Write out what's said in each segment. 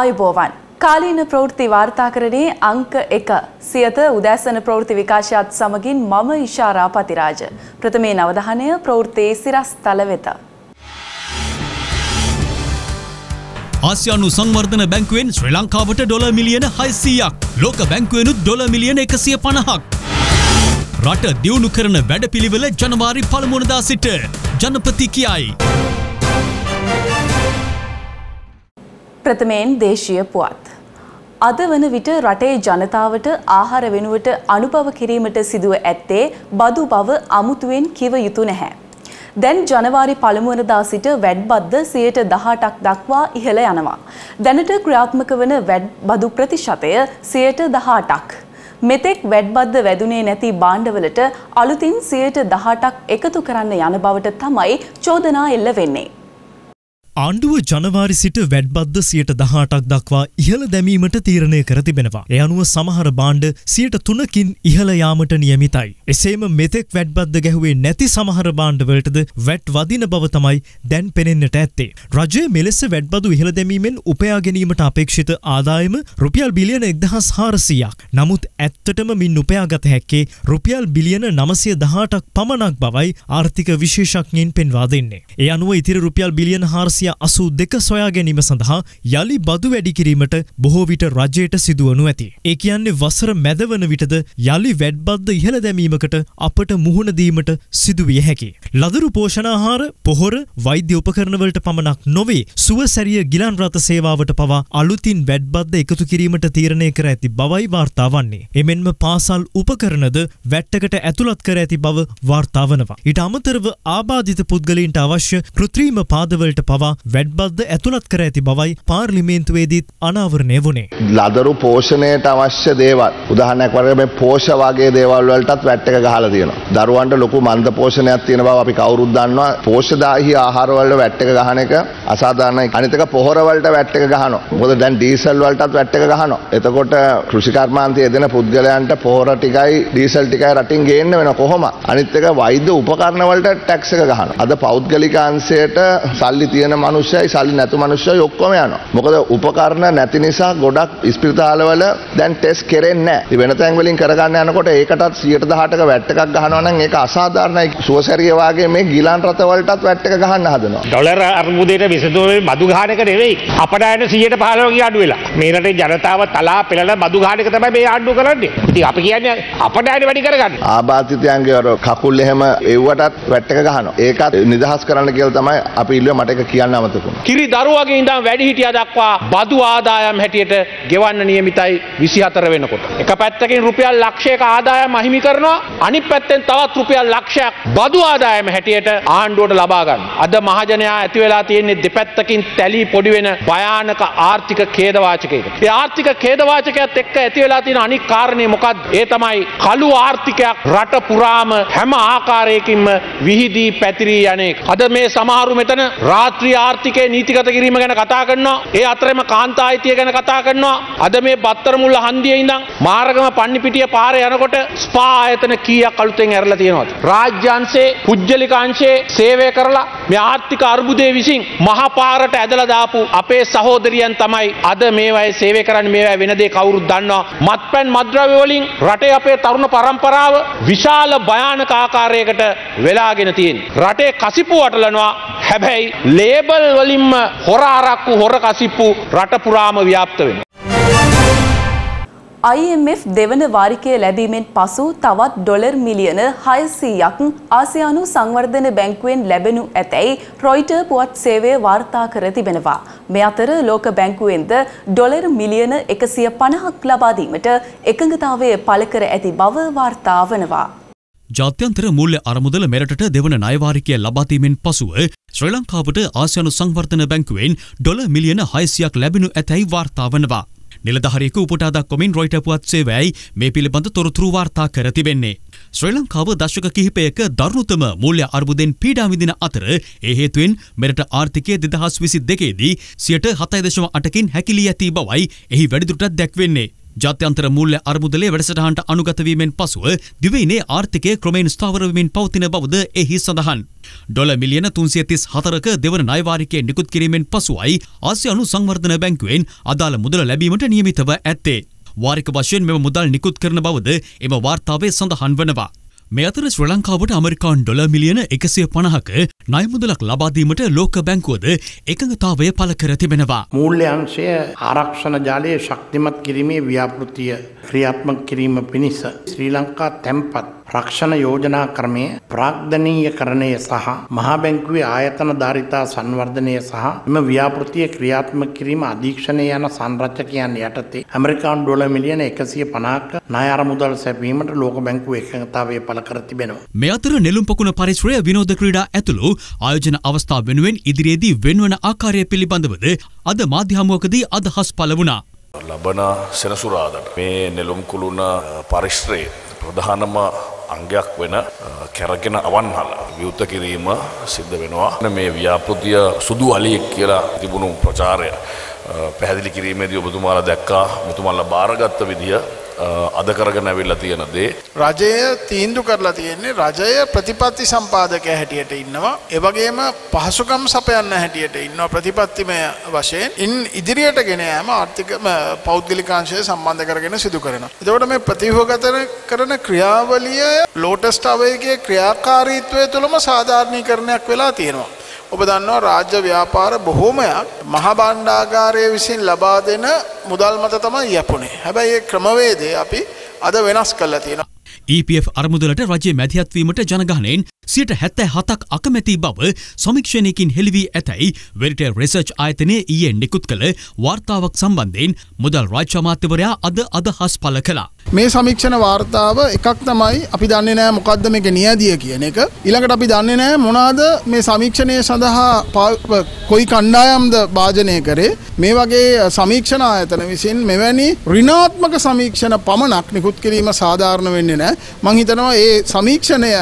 ආයුබෝවන්. කාලීන ප්‍රවෘත්ති වාර්තාකරණයේ අංක එක සියත උදෑසන ප්‍රවෘත්ති විකාශයත් සමගින් මම ඉශාරා පතිරාජ. ප්‍රථමේ නවධානය ප්‍රවෘත්තයේ සිරස් තල වෙත. ආසියානු සංවර්ධන බැංකුවෙන් ශ්‍රී ලංකාවට ඩොල මිලියන හයිසීයක් ලෝක බැංකුවෙනුත් ඩොල මිලියන එකසිය පණහක්. රට දියුණු කරන වැඩපිළිවෙල ජනවාරි පළමුුණදා සිට ජනපති කියයි. ප්‍රථමයෙන් දේශීය පුවත්. අද වන විට රටේ ජනතාවට ආහාර වෙනුවට අනුභව කිරීමට සිදුව ඇත්තේ බදු බව අමුතුවෙන් කිව යුතු නැහැ. දැන් ජනවාරි පළමුවනදා සිට වැඩ්බද්ද සියයට දහටක් දක්වා ඉහළ යනවා. දැනට ක්‍රියාත්මක වන වැඩ් බදු ප්‍රතිශතය සියයට දහටක්. මෙතෙක් වැඩ්බද්ද වැදුනේ නැති බාණ්ඩවලට අලුතින් සියයට දහටක් එකතු කරන්න යන බවට තමයි චෝදනා එල්ල වෙන්නේ. ආණ්ඩුව ජනවාරි සිට වැඩ්බද්ද සියට දහටක් දක්වා ඉහළ දැමීමට තීරණය කර තිබෙනවා. එ අනුව සමහර බාණ්ඩ සියට තුනකින් ඉහළ යාමට නියමිතයි. එසේම මෙතෙක් වැඩ්බද්ද ගැහුවේ නැති සමහර බාණ්ඩවලටද වැට් වදින බව තමයි දැන් පෙනෙන්නට ඇත්තේ. රජය මෙලෙස වැඩ්බදු ඉහළ දැමීමෙන් උපයා ගැනීමට අපේක්ෂිත ආදායම රුපියල් බිලියන එක්දහස් හාරසියක්. නමුත් ඇත්තටම මින් උපයාගත හැක්කේ රුපියල් බිලියන නමසය දහටක් පමණක් බවයි ආර්ථික විශේෂඥයින් පෙන්වා දෙන්නේ. ඒ අනුව ඉතිරි රුපියල් බිලියන හාරසි සිය අසූ දෙක සොයා ගැනීම සඳහා යළි බදු වැඩි කිරීමට බොහෝ විට රජයට සිදුවනු ඇති. ඒ කියන්නේ වසර මැදවන විටද යළි වැඩ්බද්ද ඉහළ දැමීමකට අපට මුහුණ දීමට සිදුවිය හැකි. ලදරු පෝෂණාහාර පොහොර වෛද්‍ය උපකරණවලට පමණක් නොවේ සුවසැරිය ගිලන් රථ සේවාවට පවා අලුතින් වැඩ්බද්ද එකතු කිරීමට තීරණය කර ඇති බවයි වාර්තා වන්නේ. එමෙන්ම පාසල් උපකරණද වැට්ටකට ඇතුළත් කර ඇති බව වාර්තා වනවා. ඊට අමතරව ආබාධිත පුද්ගලයින්ට අවශ්‍ය කෘත්‍රීම පාදවලට පවා වැඩ්බද්ද ඇතුළත් කර ඇති බවයි පාර්ලිමේන්තුවේදීත් අනාවරණය වුණේ. ලදරු පෝෂණයට අවශ්‍ය දේවල් උදාහරණයක් වගේ මේ පෝෂ වගේ දේවල් වලටත් වැට් එක ගහලා තියෙනවා. දරුවන්ට ලොකු මන්ද පෝෂණයක් තියෙන බව අපි කවුරුත් දන්නවා. පෝෂදාහී ආහාර වලට වැට් එක ගහන එක අසාධාරණයි. අනිත් එක පොහොර වලට වැට් එක ගහනවා. මොකද දැන් ඩීසල් වලටත් වැට් එක ගහනවා. එතකොට කෘෂිකර්මාන්තයේ දෙන පුද්ගලයන්ට පොහොර ටිකයි ඩීසල් ටිකයි රටින් ගේන්න වෙන කොහොම? අනිත් එක වෛද්‍ය උපකරණ වලට ටැක්ස් එක ගහනවා. අද පෞද්ගලික අංශයට සල්ලි තියෙන මනුෂ්‍යයි සල්ලි නැතු මනුෂ්‍යයි ඔක්කොම යනවා. මොකද උපකරණ නැති නිසා ගොඩක් ඉස්පිරිතාලවල දැන් ටෙස්ට් කෙරෙන්නේ නැහැ. වෙන තැන් වලින් කරගන්න යනකොට ඒකටත් 118ක වැට් එකක් ගහනවා නම් ඒක අසාධාරණයි. සුවසැරිය වාගේ මේ ගිලන් රථ වලටත් වැට් එක ගහන්න හදනවා. ඩොලර් අර්බුදයට විසඳුමේ බදු ගහන එක නෙවෙයි. අපඩායන 115 ගේ අඩු වෙලා. මේ රටේ ජනතාව තලා පෙළලා බදු ගහන එක තමයි මේ ආණ්ඩුව කරන්නේ. ඉතින් අපි කියන්නේ අපඩායන වැඩි කරගන්න. ආබාධිතයන්ගේ අර කකුල් එහෙම එව්වටත් වැට් එක ගහනවා. ඒකත් නිදහස් කරන්න කියලා තමයි අපි ඉල්ලුවේ මට ඒක කියන්න අමතක වුණා. කිරි දරුවගේ ඉඳන් වැඩිහිටියා දක්වා බදු ආදායම් හැටියට ගෙවන්න නියමිතයි 24 වෙනකොට. එක පැත්තකින් රුපියල් ලක්ෂයක ආදායම් අහිමි කරනවා අනිත් පැත්තෙන් තවත් රුපියල් ලක්ෂයක් බදු ආදායම හැටියට ආණ්ඩුවට ලබා ගන්න. අද මහජනයා ඇති වෙලා තියෙන්නේ දෙපැත්තකින් තැලී පොඩි වෙන භයානක ආර්ථික ඛේදවාචකයක. ඒ ආර්ථික ඛේදවාචකයත් එක්ක ඇති වෙලා තියෙන අනික් කාරණේ මොකක්ද? ඒ තමයි කළු ආර්ථිකයක් රට පුරාම හැම ආකාරයකින්ම විහිදී පැතිරී යන එක. අද මේ සමහරු මෙතන රාත්‍රී ආර්ථිකයේ නීතිගත කිරීම ගැන කතා කරනවා. ඒ අතරෙම කාන්තායිතිය ගැන කතා කරනවා. අද මේ බත්තර මුල්ල හන්දියේ ඉඳන් මාරගම පන්නිපිටිය පාරේ යනකොට ස්පා ආයතන කීයක් අලුතෙන් ඇරලා තියෙනවද? රාජ්‍යංශේ පුජ්‍යලික අංශේ සේවය කරලා මේ ආර්ථික අර්බුදයේ විසින් මහා පාරට ඇදලා දාපු අපේ සහෝදරියන් තමයි අද මේවයි සේවය කරන්නේ මේවයි වෙන දේ කවුරුත් දන්නවා. මත්පැන් මත්ද්‍රව්‍ය වලින් රටේ අපේ තරුණ පරම්පරාව විශාල භයානක ආකාරයකට වෙලාගෙන තියෙන්නේ. රටේ කසිප්පු වටලනවා හැබැයි ලේබල් වලින්ම හොර අරක්කු හොර කසිප්පු රට පුරාම ව්‍යාප්ත වෙනවා. IMF දෙවන වාරිකය ලැබීමෙන් පසු තවත් ඩොලර් මිලියන 600ක් ආසියානු සංවර්ධන බැංකුවෙන් ලැබෙනු ඇතැයි රොයිටර් පුවත් සේවය වාර්තා කර තිබෙනවා. මේ අතර ලෝක බැංකුවෙන්ද ඩොලර් මිලියන 150ක් ලබා දීමට එකඟතාවය පළ කර ඇති බව වාර්තා වනවා. ජාත්‍යන්තර මුල්‍ය අරමුදල මෙරටට දෙවන නයවාරිකය ලබාතීමෙන් පසුව ශ්‍රී ලංකාවට ආසියනු සංවර්ධන බැංකුවෙන් ඩොල මිලියන හයිසියක් ලැබෙනු ඇතැයි වාර්තා වනවා. නිලධහරයක උපටා දක්වමින් රොයිට පුවත් සේවයි මේ පිළිබඳ තොරතුරු වාර්තා කර තිබෙන්නේ. ශ්‍රී ලංකාව දශක කිහිපයක දරුණුතම මූල්‍ය අර්බුදෙන් පීඩා විදින අතර ඒ හේතුවෙන් මෙරට ආර්ථිකය දෙදහස් විසි දෙකේදී සියට හතයි දශම අටකින් හැකිලී ඇති බවයි එහි වැඩිදුරටත් දැක්වෙන්නේ. ජාත්‍යන්තර මූල්‍ය අර්මුදලේ වැඩසටහන්ට අනුගතවීමෙන් පසුව දිවයිනේ ආර්ථිකය ක්‍රමයෙන් ස්ථාවරවමින් පවතින බවද එහි සඳහන්. ඩොල මිලියන තුන්සිය තිස් හතරක දෙවන නයවාරිකය නිකුත් කිරීමෙන් පසුවයි ආසියානු සංවර්ධන බැංකුවෙන් අදාළ මුදල ලැබීමට නියමිතව ඇත්තේ. වාරික වශයෙන් මෙම මුදල් නිකුත් කරන බවද එම වාර්තාවේ සඳහන් වනවා. මේ අතර ශ්‍ර ලංකාවට ඇමරිකාන් ඩොල මිලියන එකසිය පණහක නයමුදලක් ලබාදීමට ලෝක බැංකුවද එකඟතාවය පල කර තිබෙනවා. මූල්්‍යංශය ආරක්ෂණ ජාලය ශක්තිමත් කිරීමේ ව්‍යාපෘතිය ක්‍රියාත්මක කිරීම පිණිස ශ්‍රී ලංකා තැම්පත් රක්ෂණ යෝජනා ක්‍රමය ප්‍රාග්ධනීය කරණය සහ මහා බැංකුවේ ආයතන ධාරිතා සංවර්ධනය සහ එම ව්‍යාපෘතිය ක්‍රියාත්ම කිරීම අධීක්ෂණය යන සංරච්චකයන් යටතේ ඇමරිකාන් ඩොල මිලියන එකසිය පනාක නායාර මුදල් සැපීමට ලෝක බැංකුව එකඟතාවය පල කර තිබෙනවා. මේ අතර නෙළුම් පකුණ පරිශ්‍රය විනෝද ක්‍රීඩා ඇතුළු ආයෝජන අවස්ථා වෙනුවෙන් ඉදිරියේදී වෙන්වන ආකාරය පිළිබඳවද අද මාධ්‍යහමුවකදී අදහස් පල වුණා. ලබන සෙනසුරාදට මේ නෙළුම් කුළුණ පරිශ්‍රයේ ප්‍රධානම අංගයක් වෙන කැරගෙන අවන්හල විවෘත කිරීම සිද්ධ වෙනවා. මේ ව්‍යාපෘතිය සුදු අලියෙක් කියලා තිබුණු ප්‍රචාරය පැහැදිලි කිරීමේදී ඔබතුමාලා දැක්කා මෙතුමල්ලා බාරගත්ත විදිහ අද කරගෙන ඇවිල්ලා තියෙන දේ. රජය තීන්දු කරලා තියෙන්නේ රජය ප්‍රතිපත්ති සම්පාදකය හැටියට ඉන්නවා. එවගේම පහසුකම් සපයන්න හැටියට ඉන්නවා ප්‍රතිපත්තිමය වශයෙන්. ඉන් ඉදිරියට ගෙන යාම ආර්ථික පෞද්ගලිකාංශය සම්බන්ධ කරගෙන සිදු කරනවා. එතකොට මේ ප්‍රතිහෝගත කරන ක්‍රියාවලිය ලෝටස්ට අවයගේ ක්‍රියාකාරීත්වය තුළම සාධාරණීකරණයක් වෙලා තියෙනවා. ඔබ දන්නවා රාජ්‍ය ව්‍යාපාර බොහෝමයක් මහා බණ්ඩාගාරය විසින් ලබා දෙන මුදල් මත තමයි යැපුණේ. හැබැයි ඒ ක්‍රමවේදය අපි අද වෙනස් කරලා තියෙනවා. EPF අරමුදලට රජය මැදිහත්වීමට ජනගහනයෙන් සියට හැත්තෑ හතක් අකමැති බව සමික්ෂණයකින් හෙළිවී ඇතැයි වෙරිට රෙසර්ච් ආයතනය ඊයේ නිකුත් කළ වාර්තාවක් සම්බන්ධයෙන් මුදල් රාජ්‍යමාත්‍යවරයා අද අදහස් පල කළා. මේ සමීක්ෂණ වාර්තාව එකක් තමයි අපි දන්නේ නෑ මොකක්ද මේක නියදිය කියන එක. ඊළඟට අපි දන්නේ නෑ මොනවාද මේ සමීක්ෂණය සඳහා කොයි කණ්ඩායම්ද භාජනය කරේ. මේ වගේ සමීක්ෂණ ආයතන විසින් මෙවැනි ඍණාත්මක සමීක්ෂණ පමණක් නිකුත් කිරීම සාධාරණ වෙන්නේ නෑ. මං හිතනවා ඒ සමීක්ෂණය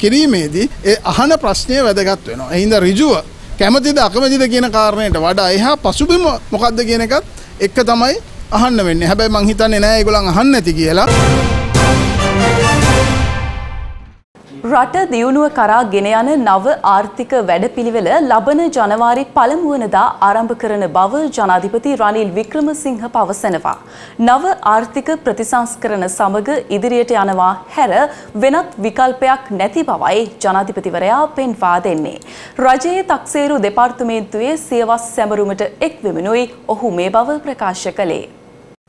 කිරීමේදී ඒ අහන ප්‍රශ්නය වැදගත් වෙනවා. එහින්ද ඍජුව කැමතිද අකමැතිද කියන කාරණයට වඩා එහා පසුබිම මොකක්ද කියන එකත් එක්ක තමයි අහන්න වෙන්නේ හැබැයි මං හිතන්නේ නෑ ඒගොල්ලන් අහන්න ඇති කියලා. රට දියුණුව කරා ගෙන යන නව ආර්ථික වැඩපිළිවෙල ලබන ජනවාරි පළමුවනදා ආරම්භ කරන බව ජනාධිපති රනිල් වික්‍රමසිංහ පවසනවා. නව ආර්ථික ප්‍රතිසංස්කරණ සමග ඉදිරියට යනවා හැර වෙනත් විකල්පයක් නැති බවයි ජනාධිපතිවරයා පෙන්වා දෙන්නේ. රජයේ තක්සේරු දෙපාර්තමේන්තුවේ සියවස් සැමරුමට එක් වෙමනුයි ඔහු මේ බව ප්‍රකාශ කළේ.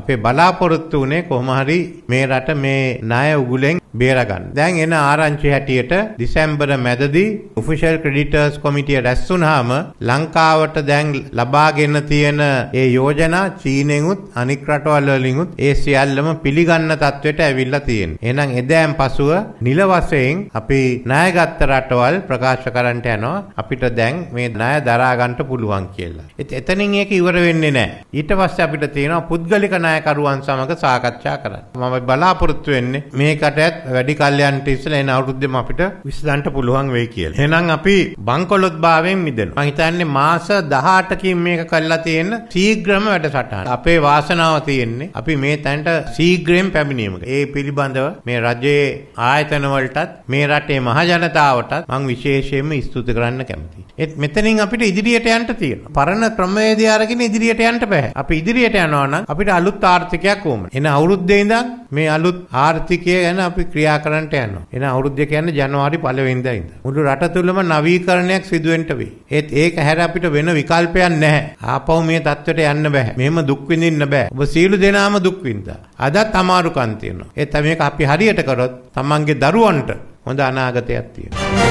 අපේ බලාපොරොත්තු වනේ කොහොමහරි මේ රට මේ ණය උගුලෙන් බේරගන්න. දැන් එන ආරංචි හැටියට දිසැම්බර මැදදී ඔෆිෂල් ක්‍රෙඩිටර්ස් කොමිටිය රැස් වුණාම ලංකාවට දැන් ලබාගෙන තියෙන ඒ යෝජනා චීනෙන්ුත් අනික් රටවල් වලින්ුත් ඒ සියල්ලම පිළිගන්න තත්වෙට ඇවිල්ලා තියෙනවා. එහෙනම් එදෑන් පසුව නිල වශයෙන් අපි ණයගත්ත රටවල් ප්‍රකාශ කරන්නට යනවා අපිට දැන් මේ ණය දරා ගන්න පුළුවන් කියලා. එතනින් ඒක ඉවර වෙන්නේ නැහැ. ඊට පස්සේ අපිට තියෙනවා පුද්ගලික නායකරුවන් සමග සාකච්ඡා කරන්න. මම බලාපොරොත්තු වෙන්නේ මේකටත් වැඩි කල්යන්ට ඉස්සෙල්ලා එන අවුරුද්දෙම අපිට විසඳන්න පුළුවන් වෙයි කියලා. එහෙනම් අපි බංකොලොත් භාවයෙන් මිදෙනවා. මම හිතන්නේ මාස 18කින් මේක කරලා තියෙන ශීඝ්‍රම වැඩසටහන. අපේ වාසනාව තියෙන්නේ අපි මේ තැනට ශීඝ්‍රයෙන් පැමිණීමක. ඒ පිළිබඳව මේ රජයේ ආයතන වලටත් මේ රටේ මහ ජනතාවටත් මම විශේෂයෙන්ම ස්තුති කරන්න කැමතියි. ඒත් මෙතනින් අපිට ඉදිරියට යන්න තියෙනවා. පරණ ක්‍රමවේදය අරගෙන ඉදිරියට යන්න බෑ. අපි ඉදිරියට යනවා නම් අපිට අලුත් ආර්ථිකයක් ඕන. එන අවුරුද්දේ ඉඳන් මේ අලුත් ආර්ථිකය ගැන අපි ක්‍රියා කරන්නට යනවා. එන අවුරුද්ද කියන්නේ ජනවාරි පළවෙනිදා ඉඳන්. මුළු රට තුළම නවීකරණයක් සිදු වෙන්න වෙයි. ඒත් ඒක හැර අපිට වෙන විකල්පයක් නැහැ. ආපහු මේ තත්ත්වයට යන්න බෑ. මෙහෙම දුක් විඳින්න බෑ. ඔබ සීළු දෙනාම දුක් විඳා. අදත් අමාරුකම් තියෙනවා. ඒත් මේක අපි හරියට කරොත් තමන්ගේ දරුවන්ට හොඳ අනාගතයක් තියෙනවා.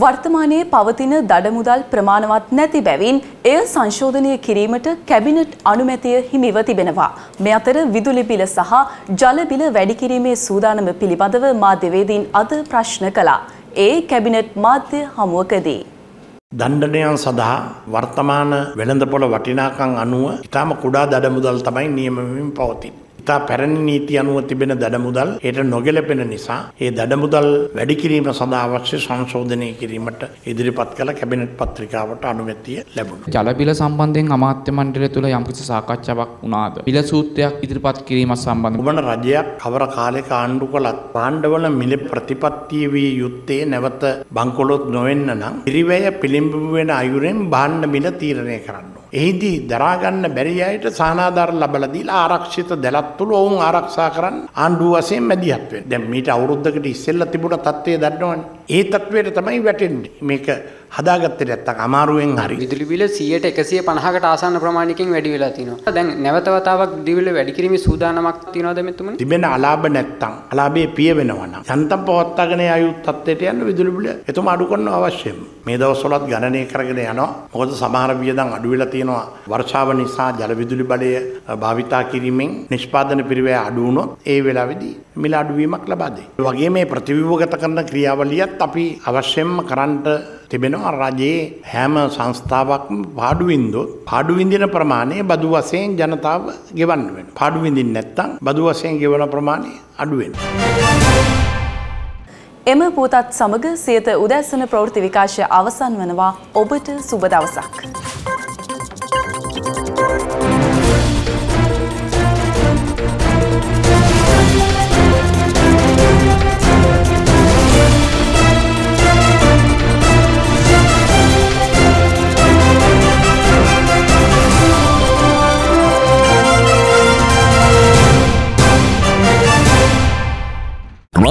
වර්තමානයේ පවතින දඩමුදල් ප්‍රමාණවත් නැති බැවින් එය සංශෝධනය කිරීමට කැබිනට් අනුමැතිය හිමිව තිබෙනවා. මේ අතර විදුලි බිල සහ ජල බිල වැඩි කිරීමේ සූදානම පිළිබඳව මාධ්‍යවේදීන් අද ප්‍රශ්න කළා. ඒ කැබිනට් මාධ්‍ය හමුවකදී. දණ්ඩනයන් සඳහා වර්තමාන වෙළඳපොළ වටිනාකම් අනුව ඉතාම කුඩා දඩමුදල් තමයි නියමමින් පවතින්. ඉතා පැරණි නීති අනුව තිබෙන දඩමුදල් ඒට නොගැලපෙන නිසා ඒ දඩමුදල් වැඩි කිරීම සඳහා අවශ්‍ය සංශෝධනය කිරීමට ඉදිරිපත් කළ කැබිනට් පත්‍රිකාවට අනුමැතිය ලැබුණා. ජලබිල සම්බන්ධයෙන් අමාත්‍ය මණ්ඩලය තුළ යම්කිසි සාකච්ඡාවක් වුණාද? බිල සූත්‍රයක් ඉදිරිපත් කිරීමත් සම්බන්ධ ඔබන රජයක් කවර කාලෙක ආණ්ඩු කළත් පාණ්ඩවල මිල ප්‍රතිපත්තිය විය යුත්තේ නැවත බංකොලොත් නොවෙන්න නම් පිරිවැය පිළිඹු වෙන අයුරෙන් භාණ්ඩ මිල තීරණය කරන්න. එහිදී දරාගන්න බැරි අයට සානාධාර ලබලා දීලා ආරක්ෂිත දැලත් තුළ ඔවුන් ආරක්ෂා කරන්න ආණ්ඩුව වශයෙන් මැදිහත් වෙන්න. දැන් මීට අවුරුද්දකට ඉස්සෙල්ලා තිබුණ තත්ත්වය දන්නවනේ. ඒ තත්ත්වයට තමයි වැටෙන්නේ. මේක හදාගත්තේ නැත්තම් අමාරුවෙන් හරි. විදුලි බිල 150කට ආසන්න ප්‍රමාණයකින් වැඩි වෙලා තිනවා. දැන් නැවත වතාවක් දිවිල වැඩි කිරීමේ සූදානමක් තියනවද මෙතුමනි? තිබෙන අලාභ නැත්තම් අලාභයේ පිය වෙනවා නම් යන්තම් පවත්වාගෙන ආයු තත්ත්වයට යන්න විදුලි බිල එතුම අඩු කරන්න අවශ්‍යම. මේ දවස්වලත් ගණනය කරගෙන යනවා. මොකද සමහර වියදම් අඩු වෙලා තියෙනවා. වර්ෂාව නිසා ජල විදුලි බලය භාවිතා කිරීමෙන් නිෂ්පාදන පිරිවැය අඩු වුණොත් ඒ වෙලාවේදී මිල අඩුවීමක් ලබා දෙයි. ඒ වගේම මේ ප්‍රතිව්‍යුහගත කරන ක්‍රියාවලියත් අපි අවශ්‍යම කරන්නට තිබෙනවා රජයේ හැම සංස්ථාවක්ම පාඩු වින්දොත් පාඩු විඳින ප්‍රමාණය බදු වශයෙන් ජනතාව ගෙවන්න වෙනවා. පාඩු විඳින්න නැත්නම් බදු වශයෙන් ගෙවන ප්‍රමාණය අඩු වෙනවා. එම පුතත් සමග සියත උදැස්සන ප්‍රවෘත්ති විකාශය අවසන් වනවා ඔබට සුබ දවසක්.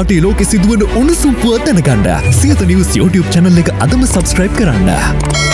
රටේ ලෝකෙ සිදුවන උණුසුම් පුවත් දැනගන්න සියත නිවස් YouTube චැනල් එක අදම සබස්ක්‍රයිබ් කරන්න.